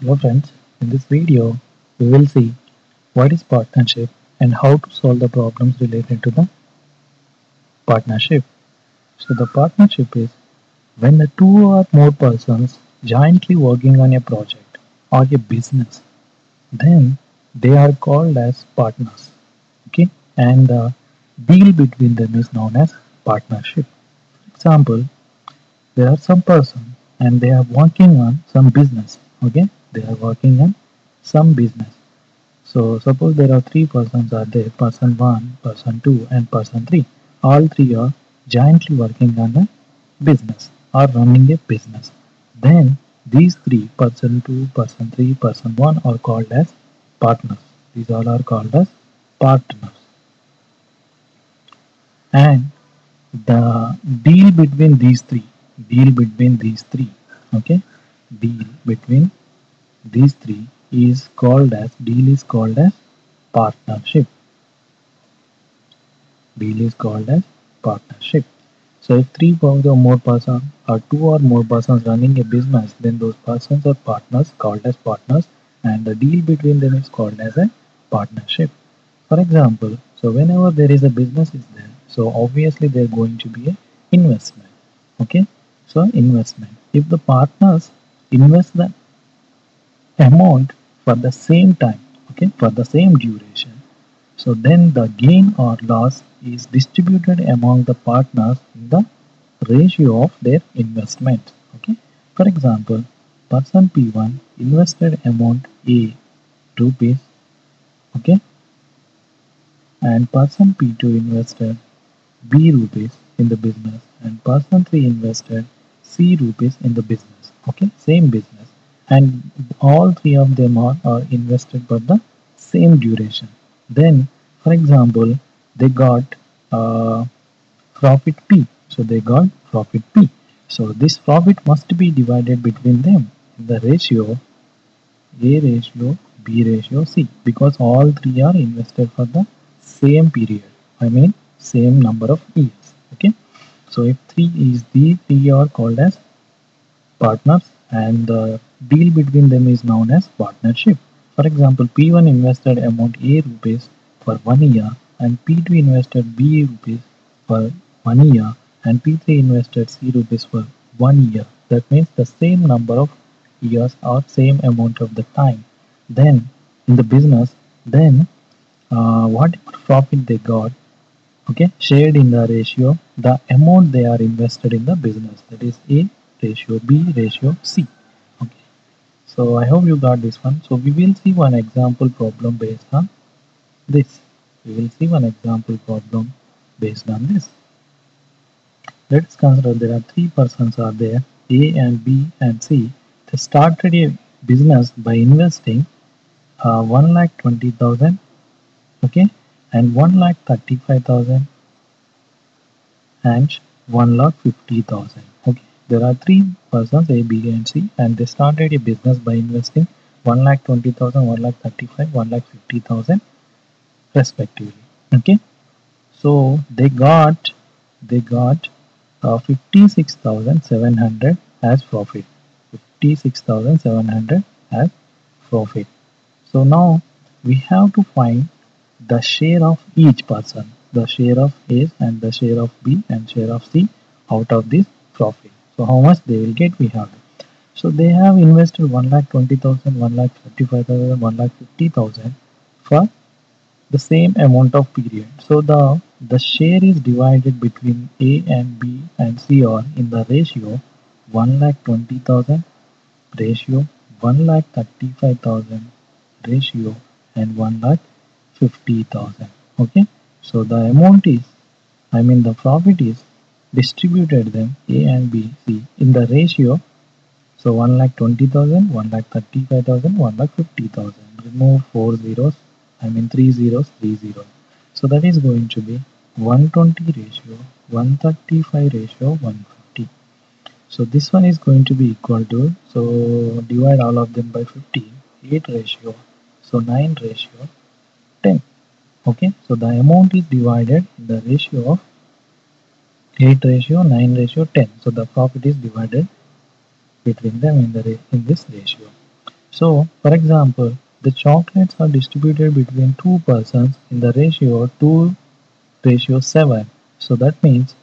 Hello friends, in this video we will see what is partnership and how to solve the problems related to the partnership. So the partnership is when the two or more persons jointly working on a project or a business, then they are called as partners. Okay, and the deal between them is known as partnership. For example, there are some person and they are working on some business. Okay, they are working in some business. So suppose there are three persons are there, person one, person two, and person three. All three are jointly working on a business or running a business. Then these three, person two, person three, person one, are called as partners. These all are called as partners. And the deal between these three, deal between these three, okay, deal between these three is called as deal is called as partnership. Deal is called as partnership. So if three or more persons or two or more persons running a business then those persons are partners called as partners and the deal between them is called as a partnership. For example so whenever there is a business is there so obviously there going to be a investment. Okay? So investment. If the partners invest the amount for the same time okay for the same duration. So then the gain or loss is distributed among the partners in the ratio of their investment okay. For example person p1 invested amount a rupees okay and person p2 invested b rupees in the business and person 3 invested c rupees in the business okay same business and all three of them are, are invested for the same duration. Then for example they got uh, profit p. So they got profit p. So this profit must be divided between them. The ratio a ratio b ratio c. Because all three are invested for the same period. I mean same number of years. Okay? So if 3 is the 3 are called as partners and the deal between them is known as partnership. For example, P1 invested amount A rupees for one year and P2 invested B rupees for one year and P3 invested C rupees for one year. That means the same number of years or same amount of the time. Then in the business, then uh, whatever profit they got, okay, shared in the ratio, the amount they are invested in the business. That is A ratio B ratio C. Okay. So I hope you got this one. So we will see one example problem based on this. We will see one example problem based on this. Let us consider there are three persons are there A and B and C. They started a business by investing uh, 1 lakh 20,000 okay and 1 lakh 35,000 and 1 lakh 50,000 okay there are three persons A, B and C and they started a business by investing 1 lakh 20,000, 1 lakh 35, 1 lakh 50,000 respectively. Okay. So they got they got uh, 56,700 as profit. 56,700 as profit. So now we have to find the share of each person, the share of A and the share of B and share of C out of this profit. So how much they will get we have. So they have invested 1 lakh 20,000, 1 lakh 35,000, 1 lakh 50,000 for the same amount of period. So the the share is divided between A and B and C or in the ratio 1 lakh 20,000 ratio 1 lakh 35,000 ratio and 1 lakh 50,000 okay so the amount is I mean the profit is distributed them A and B. C in the ratio so 1 lakh 20,000 1 lakh 35,000 1 lakh 50,000 remove 4 zeros I mean 3 zeros 3 zeros. So that is going to be 120 ratio 135 ratio 150 so this one is going to be equal to so divide all of them by 50 8 ratio so 9 ratio 10 okay? So the amount is divided in the ratio of 8 ratio 9 ratio 10 so the profit is divided between them in the in this ratio So, for example, the chocolates are distributed between two persons in the ratio 2 ratio 7. So that means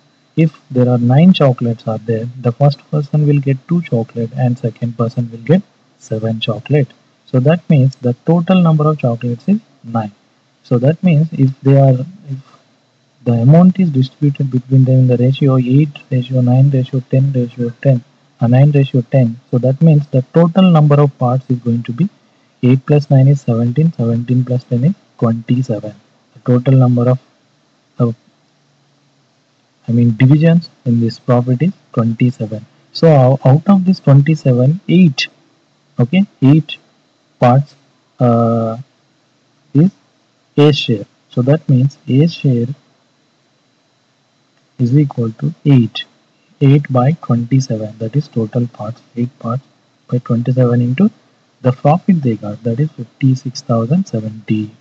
if there are 9 chocolates are there, the first person will get 2 chocolate and second person will get 7 chocolate. So that means the total number of chocolates is 9. So that means if they are the amount is distributed between them in the ratio 8 ratio 9 ratio 10 ratio 10 uh, 9 ratio 10 so that means the total number of parts is going to be 8 plus 9 is 17 17 plus 10 is 27 the total number of uh, I mean divisions in this property is 27 so out of this 27 8 okay 8 parts uh, is A share. So that means A share is equal to 8 8 by 27 that is total parts 8 parts by 27 into the profit they got that is 56,070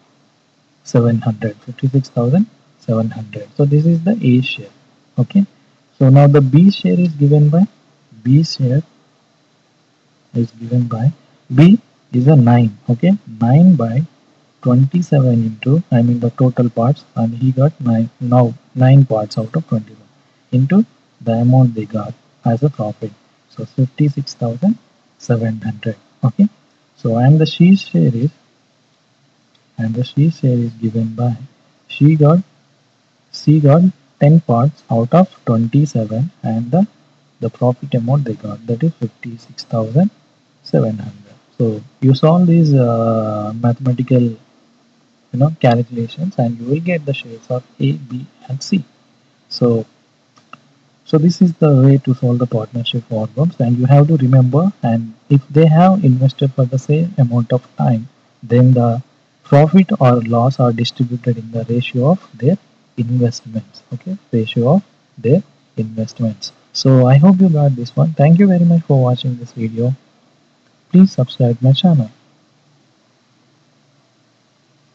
700 56,700 so this is the A share okay? So now the B share is given by B share is given by B is a 9 okay? 9 by 27 into I mean the total parts and he got 9 now 9 parts out of 21 into the amount they got as a profit. So 56,700 okay? So and the she share is and the she share is given by she got she got 10 parts out of 27 and the the profit amount they got that is 56,700 so you solve these uh, mathematical you know calculations and you will get the shares of A, B and C. So so this is the way to solve the partnership problems and you have to remember and if they have invested for the same amount of time then the profit or loss are distributed in the ratio of their investments okay? Ratio of their investments. So i hope you got this one. Thank you very much for watching this video. Please subscribe my channel